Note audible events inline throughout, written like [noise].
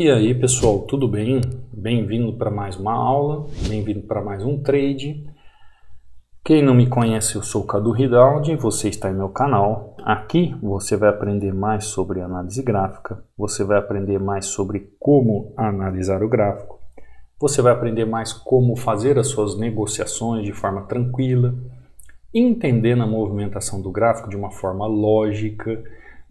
E aí pessoal, tudo bem? Bem-vindo para mais uma aula, bem-vindo para mais um trade. Quem não me conhece, eu sou o Cadu Ridaldi, você está em meu canal. Aqui você vai aprender mais sobre análise gráfica, você vai aprender mais sobre como analisar o gráfico, você vai aprender mais como fazer as suas negociações de forma tranquila, entendendo a movimentação do gráfico de uma forma lógica,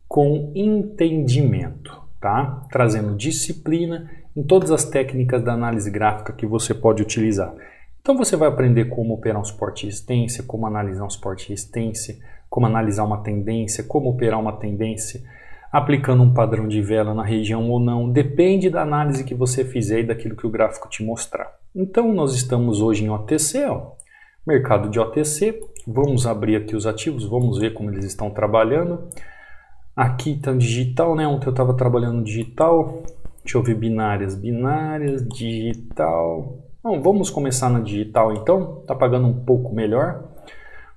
com entendimento, tá? Trazendo disciplina em todas as técnicas da análise gráfica que você pode utilizar. Então você vai aprender como operar um suporte resistência, como analisar um suporte resistência, como analisar uma tendência, como operar uma tendência, aplicando um padrão de vela na região ou não, depende da análise que você fizer e daquilo que o gráfico te mostrar. Então nós estamos hoje em OTC, ó, mercado de OTC, vamos abrir aqui os ativos, vamos ver como eles estão trabalhando. Aqui está digital, né? Ontem eu estava trabalhando digital, deixa eu ver binárias, binárias, digital, Bom, vamos começar na digital então, está pagando um pouco melhor.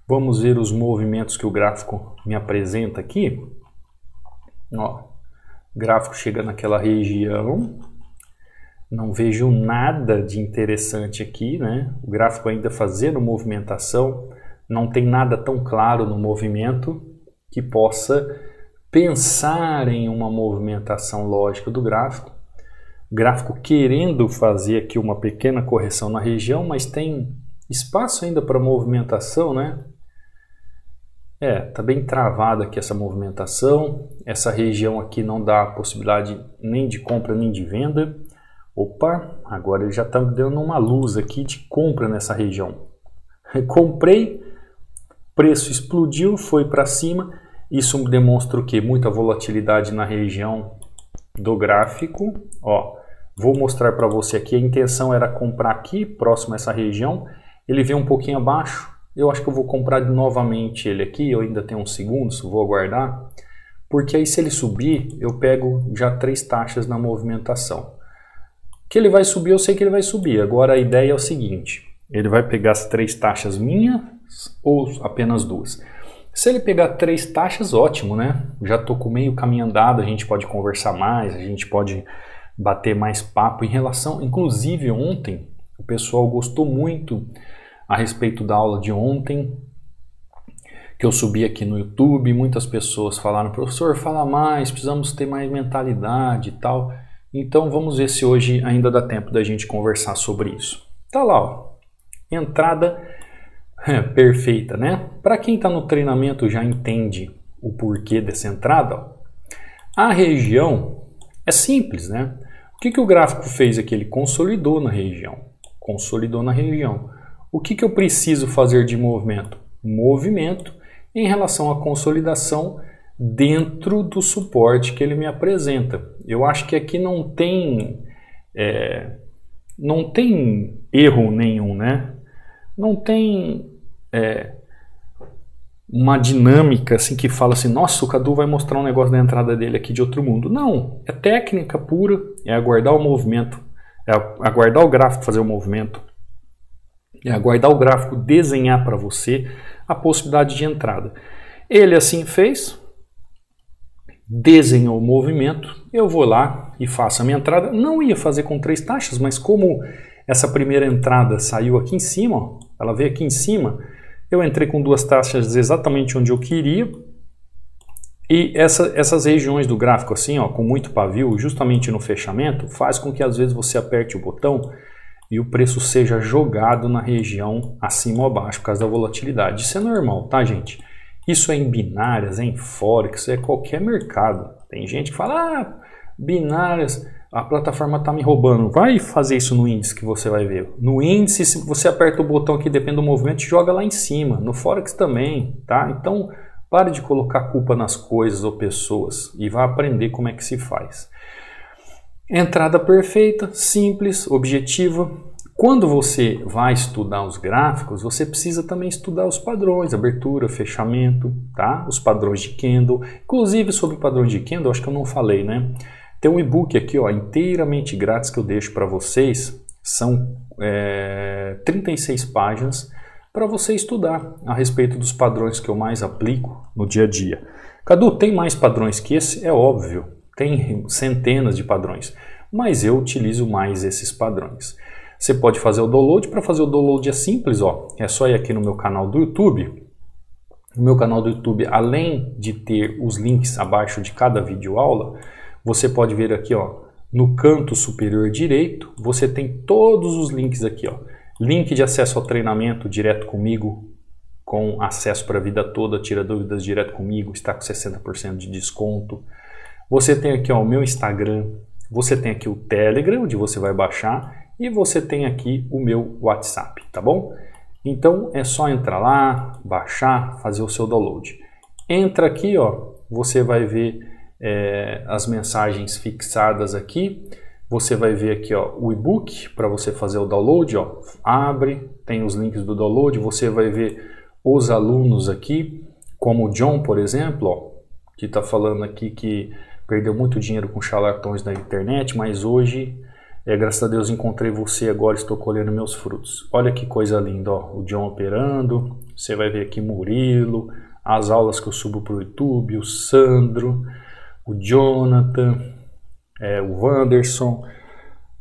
Vamos ver os movimentos que o gráfico me apresenta aqui. Ó, gráfico chega naquela região, não vejo nada de interessante aqui, né? O gráfico ainda fazendo movimentação, não tem nada tão claro no movimento que possa pensar em uma movimentação lógica do gráfico gráfico querendo fazer aqui uma pequena correção na região, mas tem espaço ainda para movimentação, né? É, tá bem travada aqui essa movimentação. Essa região aqui não dá possibilidade nem de compra nem de venda. Opa, agora ele já está dando uma luz aqui de compra nessa região. [laughs] Comprei, preço explodiu, foi para cima. Isso demonstra o que? Muita volatilidade na região do gráfico. Ó, Vou mostrar para você aqui, a intenção era comprar aqui, próximo a essa região. Ele veio um pouquinho abaixo, eu acho que eu vou comprar novamente ele aqui, eu ainda tenho uns segundos, vou aguardar. Porque aí se ele subir, eu pego já três taxas na movimentação. Que ele vai subir, eu sei que ele vai subir. Agora a ideia é o seguinte, ele vai pegar as três taxas minhas ou apenas duas? Se ele pegar três taxas, ótimo, né? Já estou com meio caminho andado, a gente pode conversar mais, a gente pode bater mais papo em relação, inclusive ontem, o pessoal gostou muito a respeito da aula de ontem, que eu subi aqui no YouTube, muitas pessoas falaram, professor, fala mais, precisamos ter mais mentalidade e tal. Então vamos ver se hoje ainda dá tempo da gente conversar sobre isso. Tá lá, ó. entrada [laughs] perfeita, né? Para quem está no treinamento já entende o porquê dessa entrada. Ó. A região é simples, né? O que, que o gráfico fez aqui? Ele consolidou na região. Consolidou na região. O que, que eu preciso fazer de movimento? Movimento em relação à consolidação dentro do suporte que ele me apresenta. Eu acho que aqui não tem é, não tem erro nenhum, né? Não tem é, uma dinâmica assim que fala assim, nossa, o Cadu vai mostrar um negócio da entrada dele aqui de outro mundo. Não, é técnica pura, é aguardar o movimento, é aguardar o gráfico fazer o movimento, é aguardar o gráfico desenhar para você a possibilidade de entrada. Ele assim fez, desenhou o movimento, eu vou lá e faço a minha entrada. Não ia fazer com três taxas, mas como essa primeira entrada saiu aqui em cima, ó, ela veio aqui em cima, eu entrei com duas taxas exatamente onde eu queria. E essa, essas regiões do gráfico assim, ó, com muito pavio, justamente no fechamento, faz com que às vezes você aperte o botão e o preço seja jogado na região acima ou abaixo por causa da volatilidade. Isso é normal, tá, gente? Isso é em binárias, é em forex, é qualquer mercado. Tem gente que fala, ah, binárias a plataforma está me roubando. Vai fazer isso no índice que você vai ver. No índice, se você aperta o botão aqui, depende do movimento, joga lá em cima. No Forex também, tá? Então, pare de colocar culpa nas coisas ou pessoas e vá aprender como é que se faz. Entrada perfeita, simples, objetiva. Quando você vai estudar os gráficos, você precisa também estudar os padrões, abertura, fechamento, tá? Os padrões de candle. Inclusive sobre padrões de candle, acho que eu não falei, né? Tem um e-book aqui, ó, inteiramente grátis que eu deixo para vocês. São é, 36 páginas para você estudar a respeito dos padrões que eu mais aplico no dia a dia. Cadu, tem mais padrões que esse? É óbvio, tem centenas de padrões. mas eu utilizo mais esses padrões. Você pode fazer o download, para fazer o download é simples, ó, é só ir aqui no meu canal do YouTube. No meu canal do YouTube, além de ter os links abaixo de cada vídeo aula, você pode ver aqui, ó, no canto superior direito, você tem todos os links aqui, ó. Link de acesso ao treinamento direto comigo, com acesso para a vida toda, tira dúvidas direto comigo, está com 60% de desconto. Você tem aqui ó, o meu Instagram, você tem aqui o Telegram, onde você vai baixar, e você tem aqui o meu WhatsApp, tá bom? Então é só entrar lá, baixar, fazer o seu download. Entra aqui, ó, você vai ver é, as mensagens fixadas aqui. Você vai ver aqui ó, o e-book para você fazer o download. Ó. Abre, tem os links do download. Você vai ver os alunos aqui, como o John, por exemplo, ó, que está falando aqui que perdeu muito dinheiro com charlatões na internet, mas hoje, é, graças a Deus, encontrei você agora estou colhendo meus frutos. Olha que coisa linda, ó, o John operando. Você vai ver aqui Murilo, as aulas que eu subo para o YouTube, o Sandro o Jonathan, é, o Wanderson,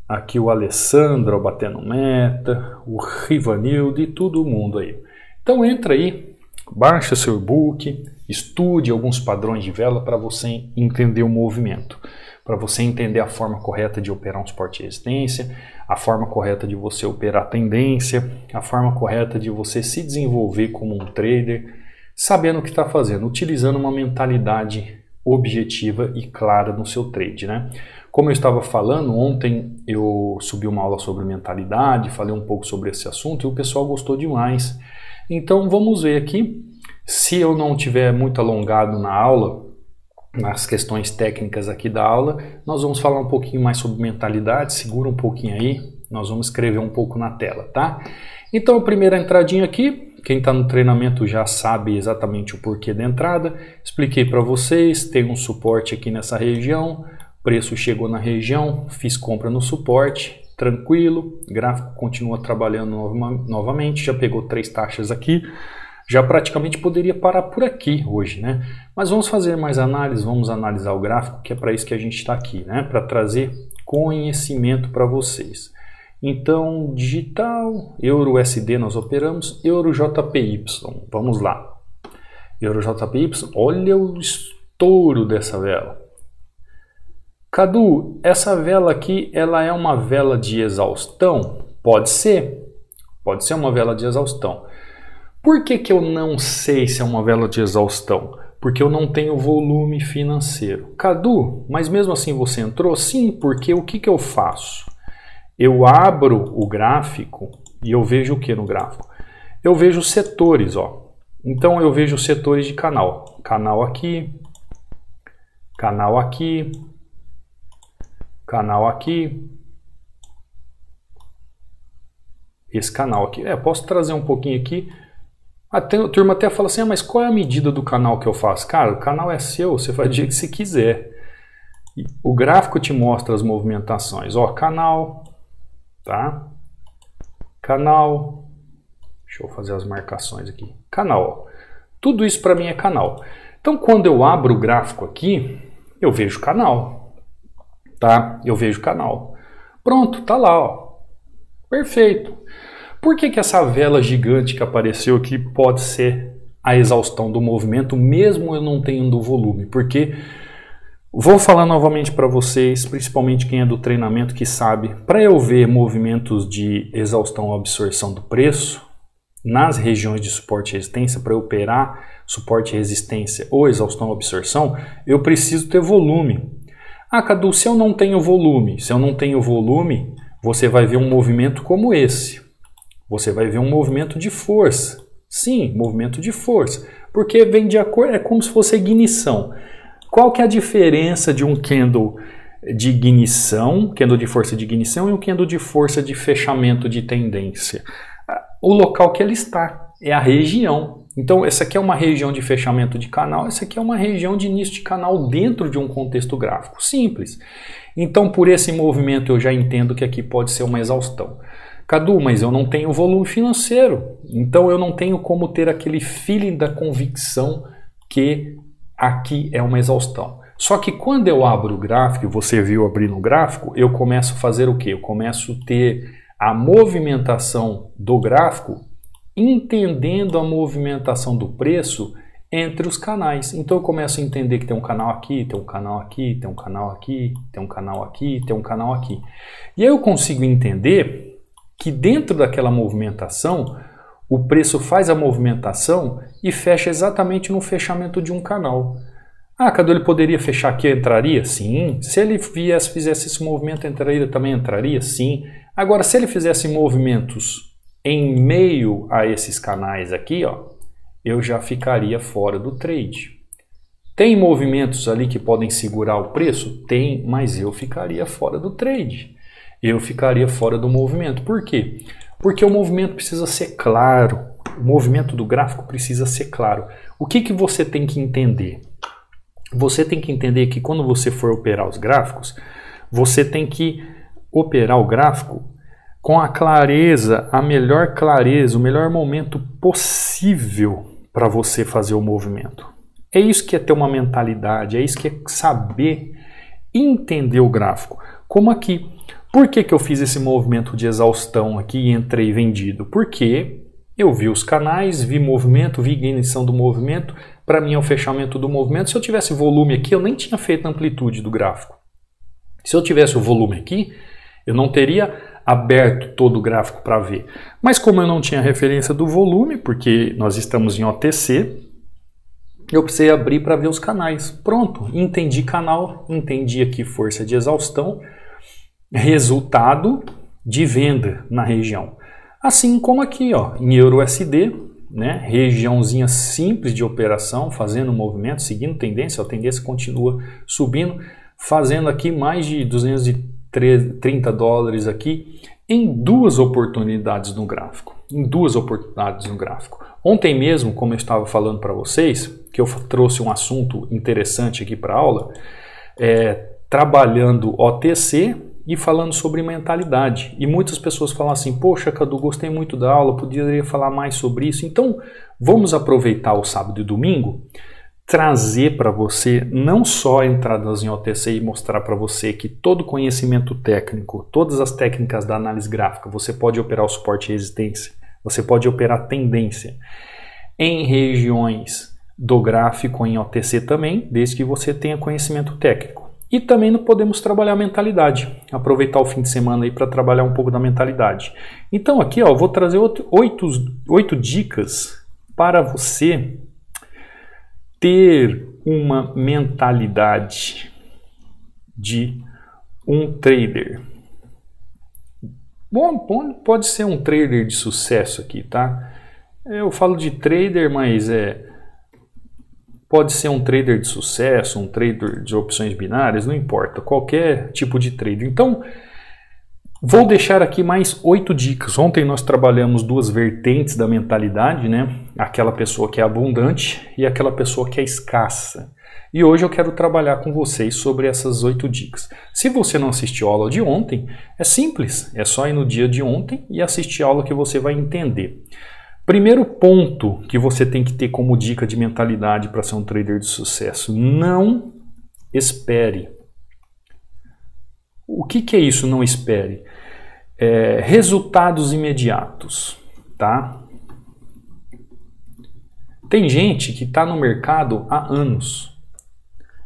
aqui o Alessandro batendo meta, o Rivanildo e todo mundo aí. Então entra aí, baixa seu e-book, estude alguns padrões de vela para você entender o movimento, para você entender a forma correta de operar um suporte de resistência, a forma correta de você operar a tendência, a forma correta de você se desenvolver como um trader, sabendo o que está fazendo, utilizando uma mentalidade objetiva e clara no seu trade, né? Como eu estava falando, ontem eu subi uma aula sobre mentalidade, falei um pouco sobre esse assunto e o pessoal gostou demais. Então vamos ver aqui. Se eu não tiver muito alongado na aula, nas questões técnicas aqui da aula, nós vamos falar um pouquinho mais sobre mentalidade. Segura um pouquinho aí, nós vamos escrever um pouco na tela, tá? Então, a primeira entradinha aqui, quem está no treinamento já sabe exatamente o porquê da entrada. Expliquei para vocês, tem um suporte aqui nessa região, preço chegou na região, fiz compra no suporte, tranquilo, gráfico continua trabalhando novamente, já pegou três taxas aqui, já praticamente poderia parar por aqui hoje, né? Mas vamos fazer mais análise, vamos analisar o gráfico, que é para isso que a gente está aqui, né? Para trazer conhecimento para vocês. Então, digital, euro USD nós operamos, euro JPY, vamos lá. Euro JPY, olha o estouro dessa vela. Cadu, essa vela aqui, ela é uma vela de exaustão? Pode ser, pode ser uma vela de exaustão. Por que, que eu não sei se é uma vela de exaustão? Porque eu não tenho volume financeiro. Cadu, mas mesmo assim você entrou? Sim, porque o que, que eu faço? Eu abro o gráfico e eu vejo o que no gráfico? Eu vejo setores, ó. Então eu vejo setores de canal. Canal aqui, canal aqui, canal aqui, esse canal aqui. É, posso trazer um pouquinho aqui. Até, a turma até fala assim, ah, mas qual é a medida do canal que eu faço? Cara, o canal é seu, você faz jeito que você quiser. O gráfico te mostra as movimentações. Ó, canal, tá? Canal, deixa eu fazer as marcações aqui. Canal, ó. tudo isso para mim é canal. Então, quando eu abro o gráfico aqui, eu vejo canal, tá? Eu vejo canal. Pronto, tá lá, ó. Perfeito. Por que, que essa vela gigante que apareceu aqui pode ser a exaustão do movimento, mesmo eu não tendo volume? Porque Vou falar novamente para vocês, principalmente quem é do treinamento que sabe, para eu ver movimentos de exaustão ou absorção do preço nas regiões de suporte e resistência, para operar suporte e resistência ou exaustão ou absorção, eu preciso ter volume. Ah, Cadu, se eu não tenho volume, se eu não tenho volume, você vai ver um movimento como esse. Você vai ver um movimento de força. Sim, movimento de força. Porque vem de acordo, é como se fosse ignição. Qual que é a diferença de um candle de ignição, candle de força de ignição e um candle de força de fechamento de tendência? O local que ele está é a região. Então, essa aqui é uma região de fechamento de canal, essa aqui é uma região de início de canal dentro de um contexto gráfico. Simples. Então, por esse movimento, eu já entendo que aqui pode ser uma exaustão. Cadu, mas eu não tenho volume financeiro, então eu não tenho como ter aquele feeling da convicção que aqui é uma exaustão. Só que quando eu abro o gráfico, você viu abrir no gráfico, eu começo a fazer o quê? Eu começo a ter a movimentação do gráfico entendendo a movimentação do preço entre os canais. Então eu começo a entender que tem um canal aqui, tem um canal aqui, tem um canal aqui, tem um canal aqui, tem um canal aqui. E aí eu consigo entender que dentro daquela movimentação, o preço faz a movimentação e fecha exatamente no fechamento de um canal. Ah, Cadu, ele poderia fechar aqui, entraria? Sim. Se ele viesse, fizesse esse movimento, entraria, também entraria? Sim. Agora, se ele fizesse movimentos em meio a esses canais aqui, ó, eu já ficaria fora do trade. Tem movimentos ali que podem segurar o preço? Tem, mas eu ficaria fora do trade. Eu ficaria fora do movimento. Por quê? Porque o movimento precisa ser claro. O movimento do gráfico precisa ser claro. O que, que você tem que entender? Você tem que entender que quando você for operar os gráficos, você tem que operar o gráfico com a clareza, a melhor clareza, o melhor momento possível para você fazer o movimento. É isso que é ter uma mentalidade, é isso que é saber entender o gráfico. Como aqui. Por que, que eu fiz esse movimento de exaustão aqui e entrei vendido? Porque eu vi os canais, vi movimento, vi ignição do movimento, para mim é o fechamento do movimento. Se eu tivesse volume aqui, eu nem tinha feito a amplitude do gráfico. Se eu tivesse o volume aqui, eu não teria aberto todo o gráfico para ver. Mas como eu não tinha referência do volume, porque nós estamos em OTC, eu precisei abrir para ver os canais. Pronto, entendi canal, entendi aqui força de exaustão, resultado de venda na região. Assim como aqui, ó, em EURUSD, né, regiãozinha simples de operação, fazendo movimento, seguindo tendência, a tendência continua subindo, fazendo aqui mais de 200 30 dólares aqui em duas oportunidades no gráfico. Em duas oportunidades no gráfico. Ontem mesmo, como eu estava falando para vocês, que eu trouxe um assunto interessante aqui para aula, é, trabalhando OTC e falando sobre mentalidade. E muitas pessoas falam assim: Poxa, Cadu, gostei muito da aula, poderia falar mais sobre isso. Então, vamos aproveitar o sábado e domingo trazer para você não só entradas em OTC e mostrar para você que todo conhecimento técnico, todas as técnicas da análise gráfica, você pode operar o suporte e resistência, você pode operar tendência em regiões do gráfico em OTC também, desde que você tenha conhecimento técnico. E também não podemos trabalhar a mentalidade, aproveitar o fim de semana aí para trabalhar um pouco da mentalidade. Então aqui ó, vou trazer oito, oito, oito dicas para você ter uma mentalidade de um trader. Bom, pode ser um trader de sucesso aqui, tá? Eu falo de trader, mas é pode ser um trader de sucesso, um trader de opções binárias, não importa, qualquer tipo de trader. Então, Vou deixar aqui mais oito dicas. Ontem nós trabalhamos duas vertentes da mentalidade, né? Aquela pessoa que é abundante e aquela pessoa que é escassa. E hoje eu quero trabalhar com vocês sobre essas oito dicas. Se você não assistiu a aula de ontem, é simples, é só ir no dia de ontem e assistir a aula que você vai entender. Primeiro ponto que você tem que ter como dica de mentalidade para ser um trader de sucesso: não espere o que, que é isso? Não espere. É, resultados imediatos, tá? Tem gente que está no mercado há anos.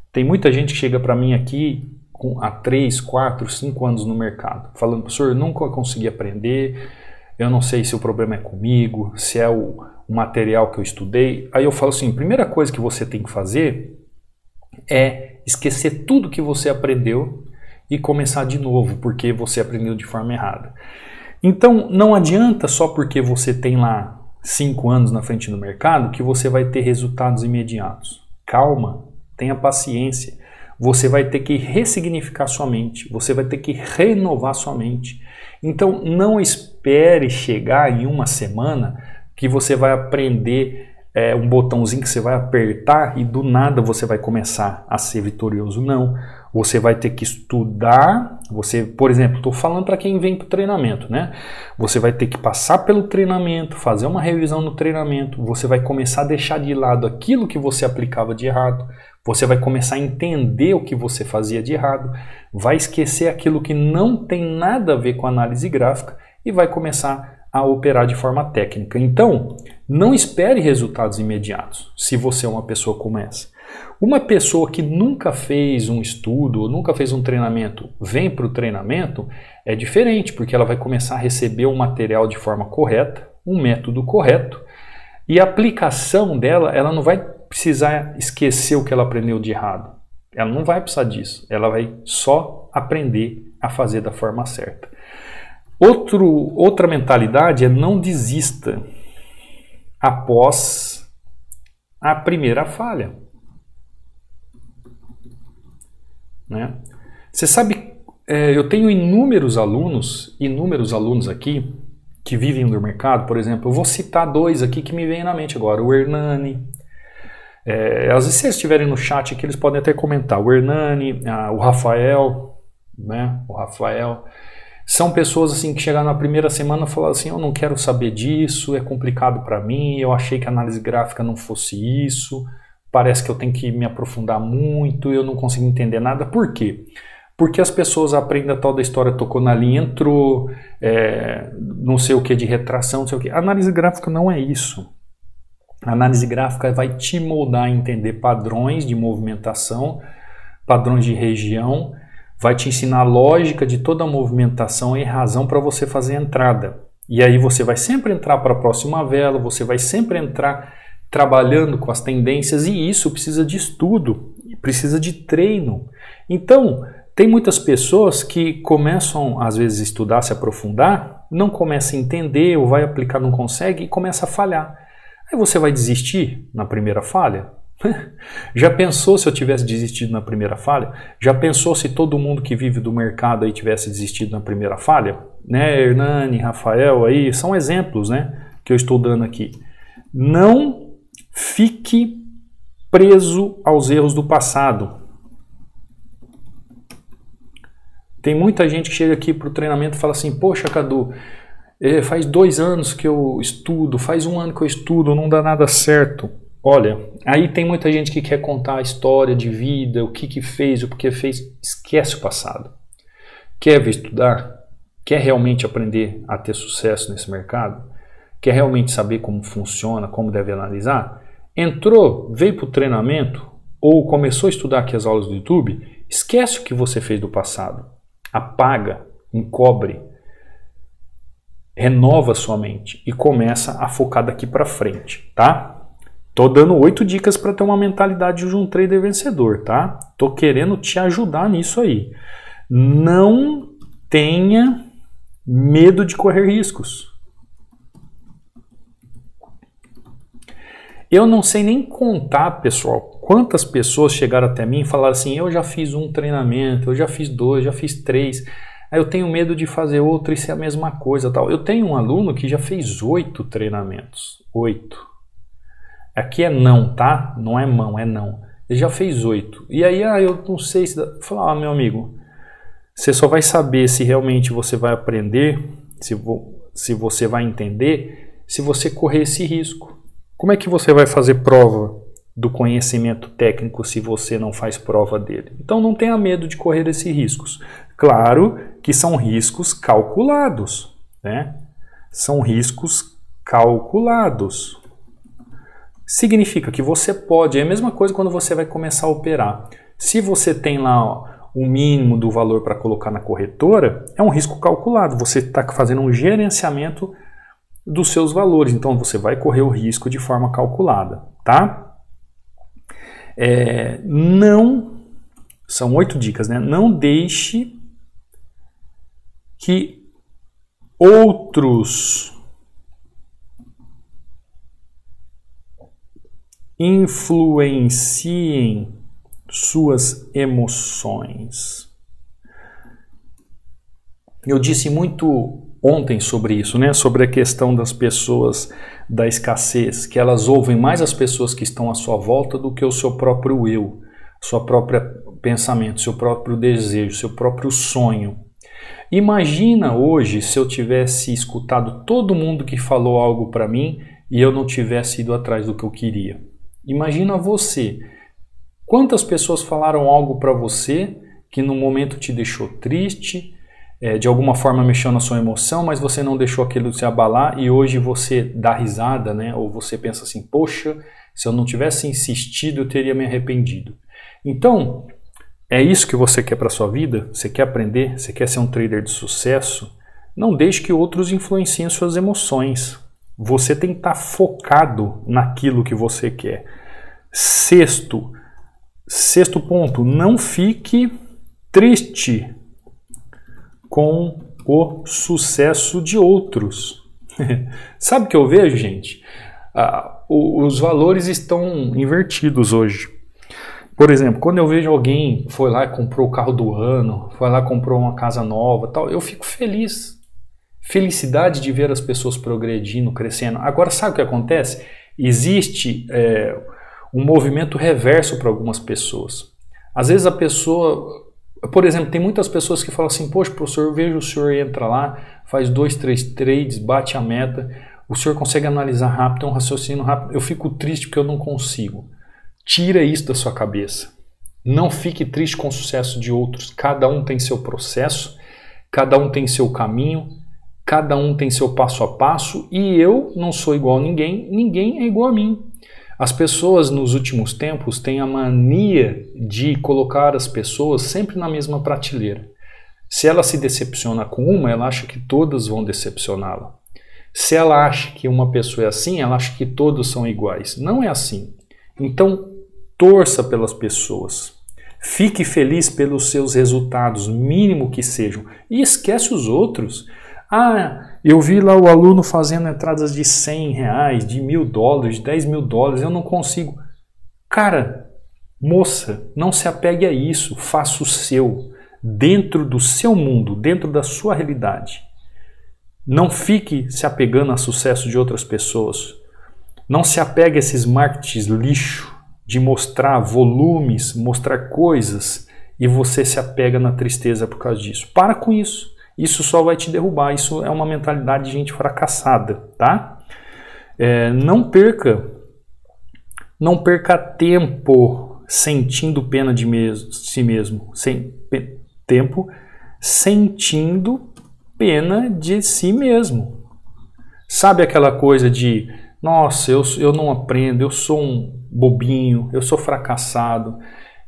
Tem muita gente que chega para mim aqui com, há 3, 4, 5 anos no mercado, falando, professor, eu nunca consegui aprender, eu não sei se o problema é comigo, se é o, material que eu estudei. Aí eu falo assim, primeira coisa que você tem que fazer é esquecer tudo que você aprendeu e começar de novo, porque você aprendeu de forma errada. Então, não adianta só porque você tem lá cinco anos na frente do mercado que você vai ter resultados imediatos. Calma, tenha paciência. Você vai ter que ressignificar sua mente, você vai ter que renovar sua mente. Então, não espere chegar em uma semana que você vai aprender é, um botãozinho que você vai apertar e do nada você vai começar a ser vitorioso. Não. Você vai ter que estudar. Você, por exemplo, estou falando para quem vem para o treinamento, né? Você vai ter que passar pelo treinamento, fazer uma revisão no treinamento. Você vai começar a deixar de lado aquilo que você aplicava de errado. Você vai começar a entender o que você fazia de errado, vai esquecer aquilo que não tem nada a ver com análise gráfica e vai começar a operar de forma técnica. Então, não espere resultados imediatos se você é uma pessoa como essa. Uma pessoa que nunca fez um estudo ou nunca fez um treinamento, vem para o treinamento, é diferente, porque ela vai começar a receber o material de forma correta, um método correto, e a aplicação dela, ela não vai precisar esquecer o que ela aprendeu de errado. Ela não vai precisar disso. Ela vai só aprender a fazer da forma certa. Outro, outra mentalidade é não desista após a primeira falha. Né? Você sabe, é, eu tenho inúmeros alunos, inúmeros alunos aqui que vivem no mercado, por exemplo, eu vou citar dois aqui que me vêm na mente agora, o Hernani, é, às vezes, se eles estiverem no chat aqui, eles podem até comentar. O Hernani, a, o Rafael, né? O Rafael. São pessoas assim que chegaram na primeira semana e falaram assim: Eu não quero saber disso, é complicado para mim, eu achei que a análise gráfica não fosse isso, parece que eu tenho que me aprofundar muito, eu não consigo entender nada. Por quê? Porque as pessoas aprendem a tal da história, tocou na linha, entrou, é, não sei o que de retração, não sei o que. Análise gráfica não é isso. Análise gráfica vai te moldar a entender padrões de movimentação, padrões de região, vai te ensinar a lógica de toda a movimentação e razão para você fazer a entrada. E aí você vai sempre entrar para a próxima vela, você vai sempre entrar trabalhando com as tendências e isso precisa de estudo, precisa de treino. Então, tem muitas pessoas que começam às vezes a estudar, se aprofundar, não começa a entender ou vai aplicar, não consegue e começa a falhar. Aí você vai desistir na primeira falha? [laughs] Já pensou se eu tivesse desistido na primeira falha? Já pensou se todo mundo que vive do mercado aí tivesse desistido na primeira falha? Né, Hernani, Rafael aí, são exemplos, né, que eu estou dando aqui. Não fique preso aos erros do passado. Tem muita gente que chega aqui para o treinamento e fala assim: Poxa, Cadu, é, faz dois anos que eu estudo, faz um ano que eu estudo, não dá nada certo. Olha, aí tem muita gente que quer contar a história de vida, o que, que fez, o que fez. Esquece o passado. Quer estudar? Quer realmente aprender a ter sucesso nesse mercado? Quer realmente saber como funciona, como deve analisar? Entrou, veio para o treinamento ou começou a estudar aqui as aulas do YouTube? Esquece o que você fez do passado. Apaga, encobre renova sua mente e começa a focar daqui para frente, tá? Tô dando oito dicas para ter uma mentalidade de um trader vencedor, tá? Tô querendo te ajudar nisso aí. Não tenha medo de correr riscos. Eu não sei nem contar, pessoal, quantas pessoas chegaram até mim e falaram assim: eu já fiz um treinamento, eu já fiz dois, já fiz três. Aí eu tenho medo de fazer outro e ser a mesma coisa. tal. Eu tenho um aluno que já fez oito treinamentos. Oito. Aqui é não, tá? Não é mão, é não. Ele já fez oito. E aí, ah, eu não sei se. Dá... Falar, ah, meu amigo, você só vai saber se realmente você vai aprender, se, vo... se você vai entender, se você correr esse risco. Como é que você vai fazer prova do conhecimento técnico se você não faz prova dele? Então não tenha medo de correr esses riscos. Claro que são riscos calculados, né? São riscos calculados. Significa que você pode, é a mesma coisa quando você vai começar a operar. Se você tem lá o mínimo do valor para colocar na corretora, é um risco calculado. Você está fazendo um gerenciamento dos seus valores. Então você vai correr o risco de forma calculada, tá? É, não são oito dicas, né? Não deixe que outros influenciem suas emoções. Eu disse muito ontem sobre isso, né? Sobre a questão das pessoas da escassez, que elas ouvem mais as pessoas que estão à sua volta do que o seu próprio eu, sua própria pensamento, seu próprio desejo, seu próprio sonho. Imagina hoje se eu tivesse escutado todo mundo que falou algo para mim e eu não tivesse ido atrás do que eu queria. Imagina você Quantas pessoas falaram algo para você que no momento te deixou triste, é, de alguma forma mexeu na sua emoção, mas você não deixou aquilo se abalar e hoje você dá risada, né? Ou você pensa assim, poxa, se eu não tivesse insistido, eu teria me arrependido. Então, é isso que você quer para sua vida? Você quer aprender? Você quer ser um trader de sucesso? Não deixe que outros influenciem suas emoções. Você tem que estar tá focado naquilo que você quer. Sexto, sexto ponto, não fique triste com o sucesso de outros. [laughs] Sabe o que eu vejo, gente? Ah, os valores estão invertidos hoje. Por exemplo, quando eu vejo alguém foi lá e comprou o carro do ano, foi lá e comprou uma casa nova, tal, eu fico feliz. Felicidade de ver as pessoas progredindo, crescendo. Agora, sabe o que acontece? Existe é, um movimento reverso para algumas pessoas. Às vezes a pessoa, por exemplo, tem muitas pessoas que falam assim: Poxa, professor, eu vejo o senhor entra lá, faz dois, três trades, bate a meta, o senhor consegue analisar rápido, tem um raciocínio rápido. Eu fico triste porque eu não consigo. Tira isso da sua cabeça. Não fique triste com o sucesso de outros. Cada um tem seu processo, cada um tem seu caminho, cada um tem seu passo a passo e eu não sou igual a ninguém, ninguém é igual a mim. As pessoas nos últimos tempos têm a mania de colocar as pessoas sempre na mesma prateleira. Se ela se decepciona com uma, ela acha que todas vão decepcioná-la. Se ela acha que uma pessoa é assim, ela acha que todos são iguais. Não é assim. Então, torça pelas pessoas. Fique feliz pelos seus resultados, mínimo que sejam, e esquece os outros. Ah, eu vi lá o aluno fazendo entradas de 100 reais, de mil dólares, de 10 mil dólares, eu não consigo. Cara, moça, não se apegue a isso, faça o seu, dentro do seu mundo, dentro da sua realidade. Não fique se apegando a sucesso de outras pessoas. Não se apegue a esses marketings lixo de mostrar volumes, mostrar coisas e você se apega na tristeza por causa disso. Para com isso. Isso só vai te derrubar. Isso é uma mentalidade de gente fracassada, tá? É, não perca, não perca tempo sentindo pena de mesmo, si mesmo, sem tempo sentindo pena de si mesmo. Sabe aquela coisa de, nossa, eu, eu não aprendo, eu sou um bobinho, eu sou fracassado,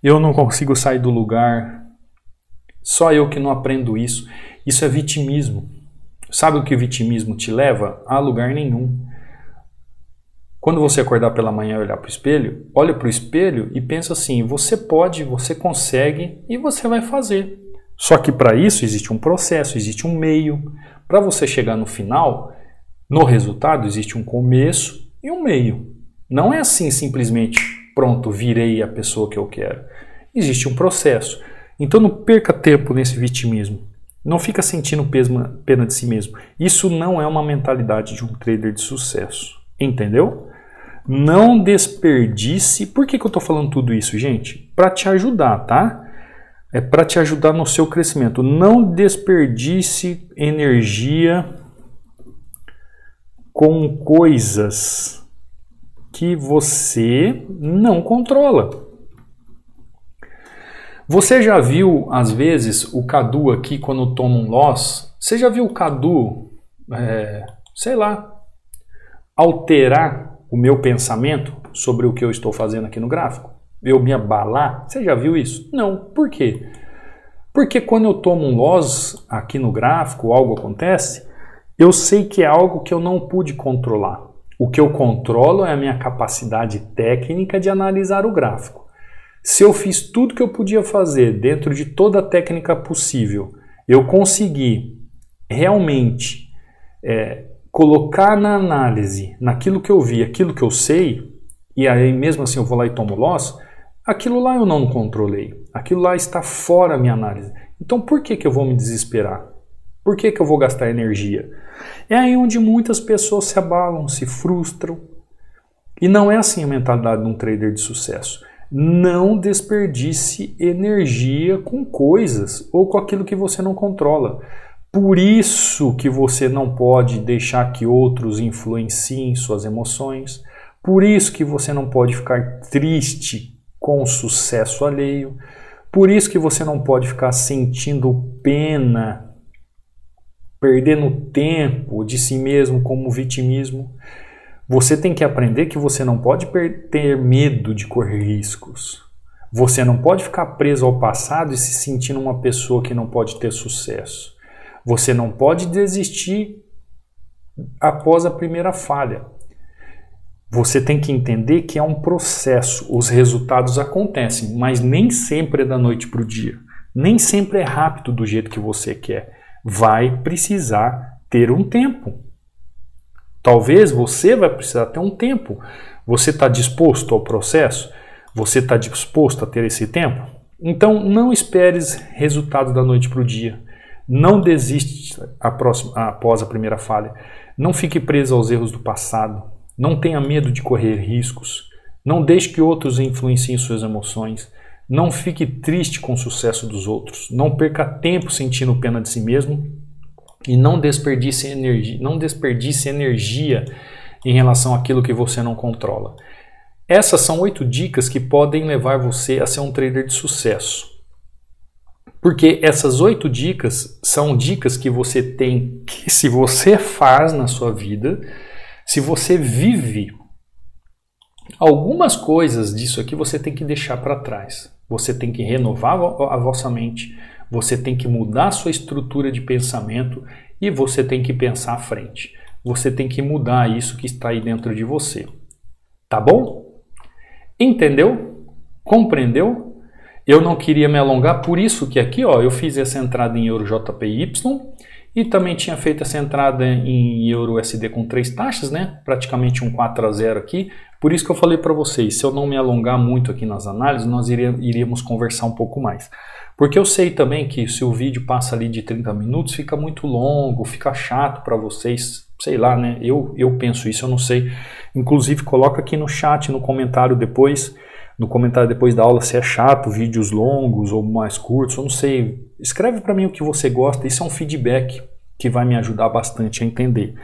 eu não consigo sair do lugar, só eu que não aprendo isso. Isso é vitimismo. Sabe o que o vitimismo te leva? A lugar nenhum. Quando você acordar pela manhã e olhar para o espelho, olha para o espelho e pensa assim: você pode, você consegue e você vai fazer. Só que para isso existe um processo, existe um meio. Para você chegar no final, no resultado, existe um começo e um meio. Não é assim simplesmente, pronto, virei a pessoa que eu quero. Existe um processo. Então não perca tempo nesse vitimismo. Não fica sentindo pena de si mesmo. Isso não é uma mentalidade de um trader de sucesso. Entendeu? Não desperdice. Por que, que eu estou falando tudo isso, gente? Para te ajudar, tá? É para te ajudar no seu crescimento. Não desperdice energia com coisas que você não controla. Você já viu, às vezes, o Cadu aqui quando toma um loss? Você já viu o Cadu, é, sei lá, alterar o meu pensamento sobre o que eu estou fazendo aqui no gráfico? Eu me abalar? Você já viu isso? Não. Por quê? Porque quando eu tomo um loss aqui no gráfico, algo acontece, eu sei que é algo que eu não pude controlar. O que eu controlo é a minha capacidade técnica de analisar o gráfico. Se eu fiz tudo que eu podia fazer dentro de toda a técnica possível, eu consegui realmente é, colocar na análise, naquilo que eu vi, aquilo que eu sei, e aí mesmo assim eu vou lá e tomo loss, aquilo lá eu não controlei. Aquilo lá está fora da minha análise. Então por que, que eu vou me desesperar? Por que, que eu vou gastar energia? É aí onde muitas pessoas se abalam, se frustram. E não é assim a mentalidade de um trader de sucesso. Não desperdice energia com coisas ou com aquilo que você não controla. Por isso que você não pode deixar que outros influenciem suas emoções. Por isso que você não pode ficar triste com o sucesso alheio. Por isso que você não pode ficar sentindo pena, perdendo tempo de si mesmo como vitimismo. Você tem que aprender que você não pode ter medo de correr riscos. Você não pode ficar preso ao passado e se sentindo uma pessoa que não pode ter sucesso. Você não pode desistir após a primeira falha. Você tem que entender que é um processo, os resultados acontecem, mas nem sempre é da noite para o dia. Nem sempre é rápido do jeito que você quer. Vai precisar ter um tempo. Talvez você vai precisar ter um tempo. Você está disposto ao processo? Você está disposto a ter esse tempo? Então não esperes resultado da noite para o dia. Não desiste após a primeira falha. Não fique preso aos erros do passado. Não tenha medo de correr riscos. Não deixe que outros influenciem suas emoções. Não fique triste com o sucesso dos outros. Não perca tempo sentindo pena de si mesmo e não desperdice energia, não desperdice energia em relação àquilo que você não controla. Essas são oito dicas que podem levar você a ser um trader de sucesso. Porque essas oito dicas são dicas que você tem que, [laughs] se você faz na sua vida, se você vive, algumas coisas disso aqui você tem que deixar para trás. Você tem que renovar a vossa mente, você tem que mudar sua estrutura de pensamento e você tem que pensar à frente. Você tem que mudar isso que está aí dentro de você. Tá bom? Entendeu? Compreendeu? Eu não queria me alongar, por isso que aqui ó, eu fiz essa entrada em EuroJPY e também tinha feito essa entrada em EURUSD com três taxas, né? praticamente um 4 a 0 aqui. Por isso que eu falei para vocês, se eu não me alongar muito aqui nas análises, nós iríamos conversar um pouco mais. Porque eu sei também que se o vídeo passa ali de 30 minutos, fica muito longo, fica chato para vocês, sei lá, né? Eu, eu penso isso, eu não sei. Inclusive, coloca aqui no chat, no comentário depois, no comentário depois da aula se é chato, vídeos longos ou mais curtos, eu não sei. Escreve para mim o que você gosta, isso é um feedback que vai me ajudar bastante a entender.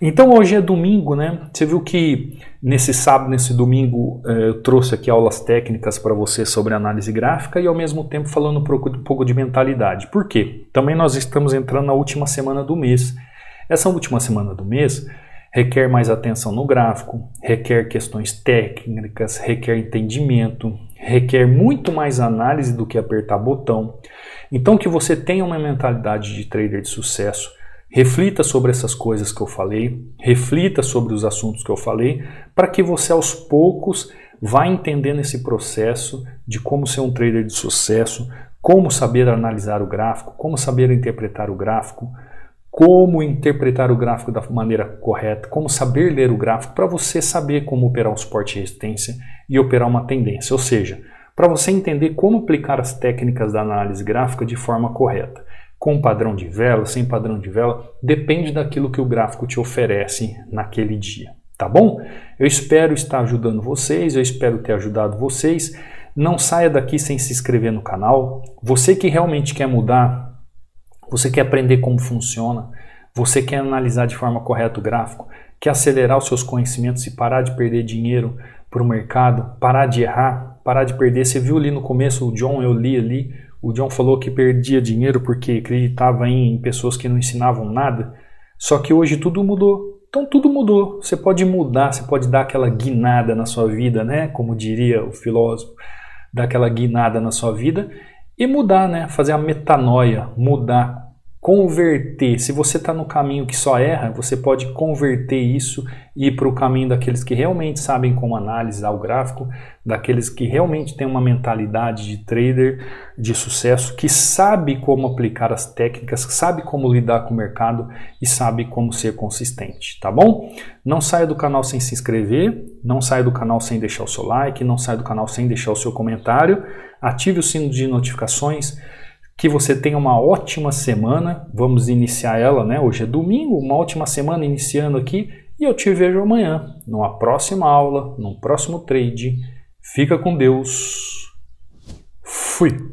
Então hoje é domingo, né? Você viu que nesse sábado, nesse domingo, eh, eu trouxe aqui aulas técnicas para você sobre análise gráfica e ao mesmo tempo falando um pouco de mentalidade. Por quê? Também nós estamos entrando na última semana do mês. Essa última semana do mês requer mais atenção no gráfico, requer questões técnicas, requer entendimento, requer muito mais análise do que apertar botão. Então que você tenha uma mentalidade de trader de sucesso, reflita sobre essas coisas que eu falei, reflita sobre os assuntos que eu falei, para que você aos poucos vá entendendo esse processo de como ser um trader de sucesso, como saber analisar o gráfico, como saber interpretar o gráfico, como interpretar o gráfico da maneira correta, como saber ler o gráfico para você saber como operar um suporte e resistência e operar uma tendência, ou seja, para você entender como aplicar as técnicas da análise gráfica de forma correta. Com padrão de vela, sem padrão de vela, depende daquilo que o gráfico te oferece naquele dia. Tá bom? Eu espero estar ajudando vocês, eu espero ter ajudado vocês. Não saia daqui sem se inscrever no canal. Você que realmente quer mudar, você quer aprender como funciona, você quer analisar de forma correta o gráfico, quer acelerar os seus conhecimentos e parar de perder dinheiro para o mercado, parar de errar, parar de perder. Você viu ali no começo o John, eu li ali, o John falou que perdia dinheiro porque acreditava em pessoas que não ensinavam nada. Só que hoje tudo mudou. Então tudo mudou. Você pode mudar, você pode dar aquela guinada na sua vida, né? Como diria o filósofo, dar aquela guinada na sua vida e mudar, né? Fazer a metanoia, mudar, converter. Se você está no caminho que só erra, você pode converter isso e ir para o caminho daqueles que realmente sabem como analisar o gráfico, daqueles que realmente têm uma mentalidade de trader de sucesso, que sabe como aplicar as técnicas, sabe como lidar com o mercado e sabe como ser consistente, tá bom? Não saia do canal sem se inscrever, não saia do canal sem deixar o seu like, não saia do canal sem deixar o seu comentário, ative o sino de notificações que você tenha uma ótima semana. Vamos iniciar ela, né? Hoje é domingo, uma ótima semana iniciando aqui. E eu te vejo amanhã, numa próxima aula, num próximo trade. Fica com Deus. Fui!